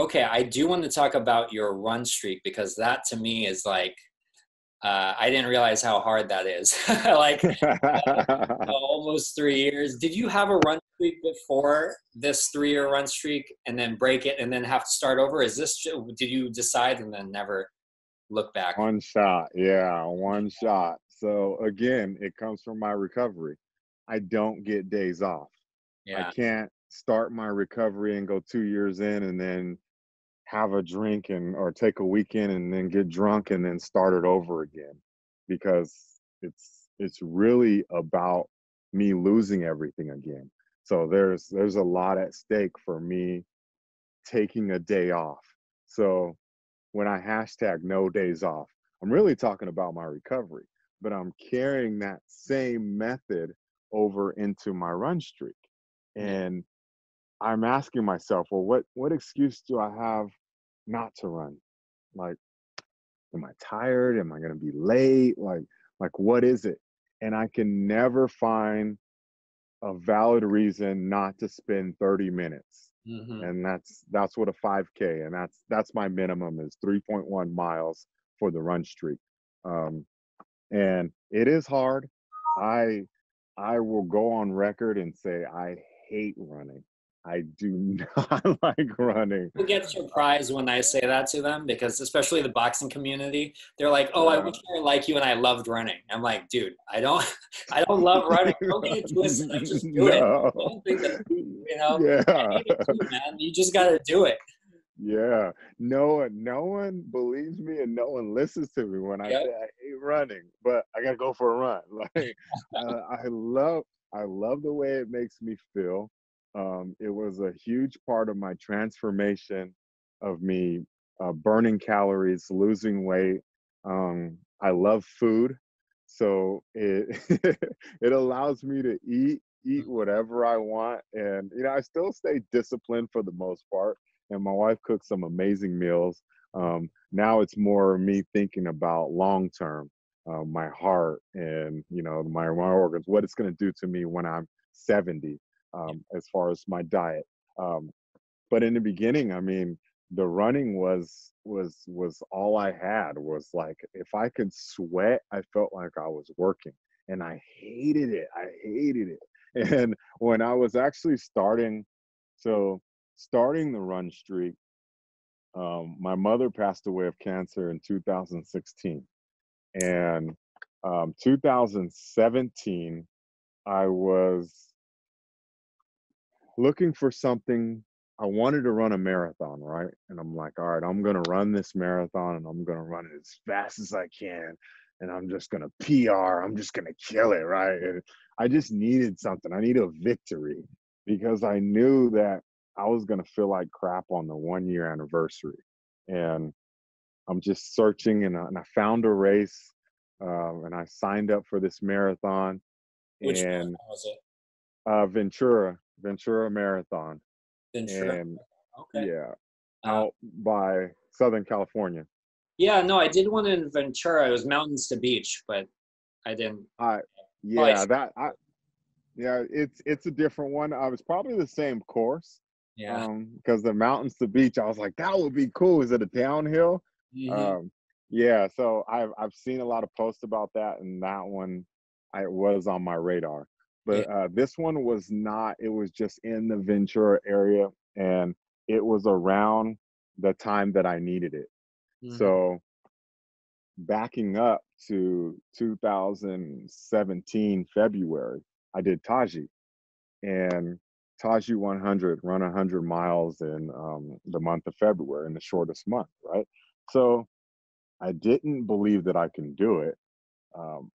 okay, I do want to talk about your run streak because that to me is like uh, I didn't realize how hard that is. like uh, almost three years. Did you have a run streak before this three-year run streak, and then break it, and then have to start over? Is this? Did you decide and then never look back? One shot, yeah, one shot. So again, it comes from my recovery. I don't get days off. Yeah. I can't start my recovery and go two years in and then have a drink and or take a weekend and then get drunk and then start it over again because it's it's really about me losing everything again. So there's there's a lot at stake for me taking a day off. So when i hashtag no days off i'm really talking about my recovery but i'm carrying that same method over into my run streak. And i'm asking myself well what what excuse do i have not to run? Like, am I tired? Am I going to be late? Like, like what is it? And I can never find a valid reason not to spend 30 minutes. Mm-hmm. And that's that's what a 5K and that's that's my minimum is 3.1 miles for the run streak. Um, and it is hard. I I will go on record and say I hate running. I do not like running. Who gets surprised when I say that to them because, especially the boxing community, they're like, "Oh. I wish I were like you and I loved running." I'm like, "Dude, I don't, I don't love running. Don't get it twisted. I just do no. it. don't think that, you know, yeah. man. You just got to do it." Yeah, no one, no one believes me, and no one listens to me when I yep. say I hate running, but I gotta go for a run. Like, uh, I love, I love the way it makes me feel. Um, it was a huge part of my transformation of me uh, burning calories, losing weight. Um, I love food, so it it allows me to eat eat whatever I want, and you know I still stay disciplined for the most part. And my wife cooks some amazing meals. Um, now it's more me thinking about long term, uh, my heart and you know my my organs, what it's going to do to me when I'm 70 um, as far as my diet. Um, but in the beginning, I mean, the running was was was all I had. Was like if I could sweat, I felt like I was working, and I hated it. I hated it. And when I was actually starting, so starting the run streak, um, my mother passed away of cancer in 2016, and um, 2017, I was looking for something. I wanted to run a marathon, right? And I'm like, all right, I'm gonna run this marathon and I'm gonna run it as fast as I can. And I'm just gonna PR, I'm just gonna kill it, right? And I just needed something. I need a victory because I knew that I was gonna feel like crap on the one year anniversary. And I'm just searching and I, and I found a race uh, and I signed up for this marathon. Which and, was it? Uh, Ventura, Ventura Marathon. Ventura. And okay. yeah, uh, out by Southern California. Yeah, no, I did one in Ventura. It was mountains to beach, but I didn't. I yeah, that I yeah, it's it's a different one. I was probably the same course. Yeah. because um, the mountains to beach, I was like, that would be cool. Is it a downhill? Mm-hmm. Um, yeah. So I've I've seen a lot of posts about that, and that one I was on my radar but uh, this one was not it was just in the ventura area and it was around the time that i needed it. Mm-hmm. so backing up to 2017 february i did taji and taji 100 run 100 miles in um, the month of february in the shortest month right? So i didn't believe that i can do it um,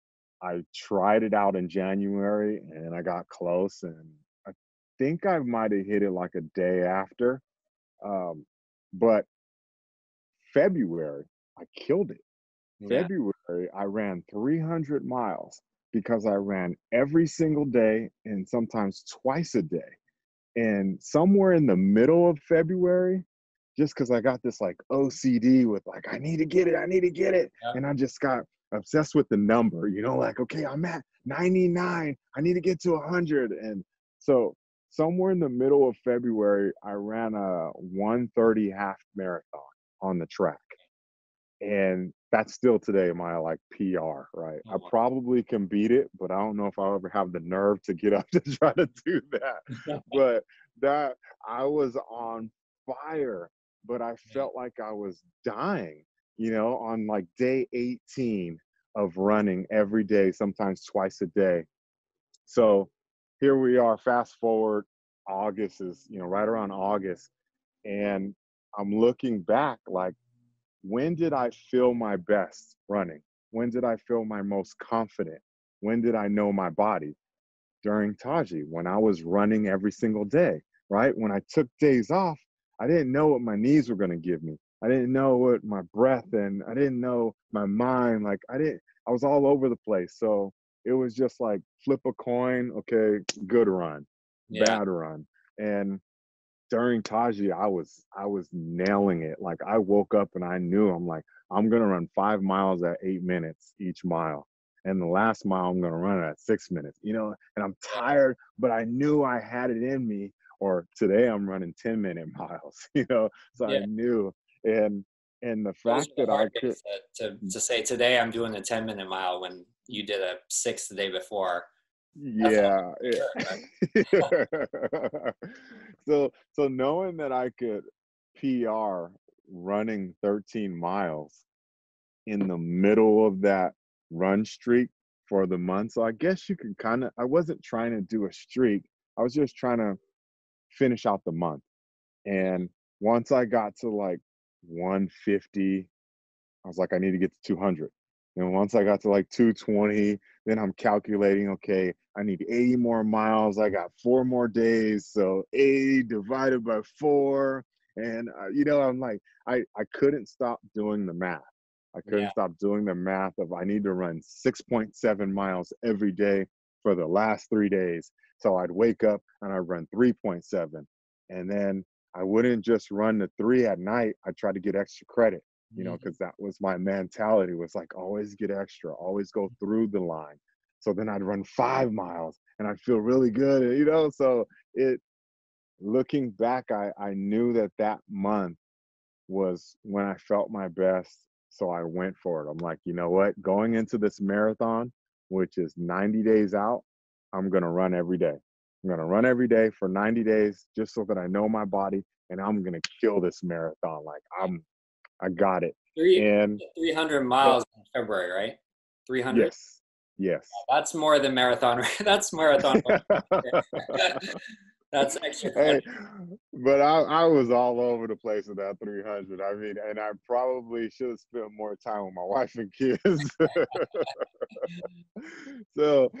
I tried it out in January and I got close and I think I might have hit it like a day after. Um, but February, I killed it. Yeah. February, I ran 300 miles because I ran every single day and sometimes twice a day. And somewhere in the middle of February, just because I got this like OCD with like, I need to get it, I need to get it. Yeah. And I just got obsessed with the number, you know, like, okay, I'm at 99. I need to get to 100. And so somewhere in the middle of February, I ran a 130 half marathon on the track. And that's still today my like PR, right? I uh-huh. probably can beat it, but I don't know if I'll ever have the nerve to get up to try to do that. but that I was on fire, but I felt like I was dying, you know, on like day 18 of running every day, sometimes twice a day. So here we are, fast forward, August is, you know, right around August. And I'm looking back like, when did I feel my best running? When did I feel my most confident? When did I know my body? During Taji, when I was running every single day, right? When I took days off, I didn't know what my knees were going to give me. I didn't know what my breath and I didn't know my mind. Like I didn't, I was all over the place. So it was just like flip a coin. Okay, good run, yeah. bad run. And during Taji, I was I was nailing it. Like I woke up and I knew I'm like I'm gonna run five miles at eight minutes each mile, and the last mile I'm gonna run at six minutes. You know, and I'm tired, but I knew I had it in me. Or today I'm running ten minute miles. You know, so yeah. I knew and and the fact that I could to, hmm. to say today I'm doing a 10 minute mile when you did a six the day before. Yeah, yeah. so so knowing that i could pr running 13 miles in the middle of that run streak for the month so i guess you can kind of i wasn't trying to do a streak i was just trying to finish out the month. And once i got to like 150 i was like i need to get to 200 and once I got to like 220, then I'm calculating, okay, I need 80 more miles. I got four more days. So 80 divided by four. And, uh, you know, I'm like, I, I couldn't stop doing the math. I couldn't yeah. stop doing the math of I need to run 6.7 miles every day for the last three days. So I'd wake up and I'd run 3.7. And then I wouldn't just run the three at night. I tried to get extra credit you know, because mm-hmm. that was my mentality was like always get extra, always go through the line. So then I'd run five miles and I'd feel really good, you know. So it, looking back, I I knew that that month was when I felt my best. So I went for it. I'm like, you know what? Going into this marathon, which is 90 days out, I'm gonna run every day. I'm gonna run every day for 90 days just so that I know my body and I'm gonna kill this marathon. Like I'm I got it. Three, and 300 miles in February, right? 300. Yes. Yes. Oh, that's more than marathon. That's marathon. That's extra. Hey, but I, I was all over the place with that 300. I mean, and I probably should have spent more time with my wife and kids. so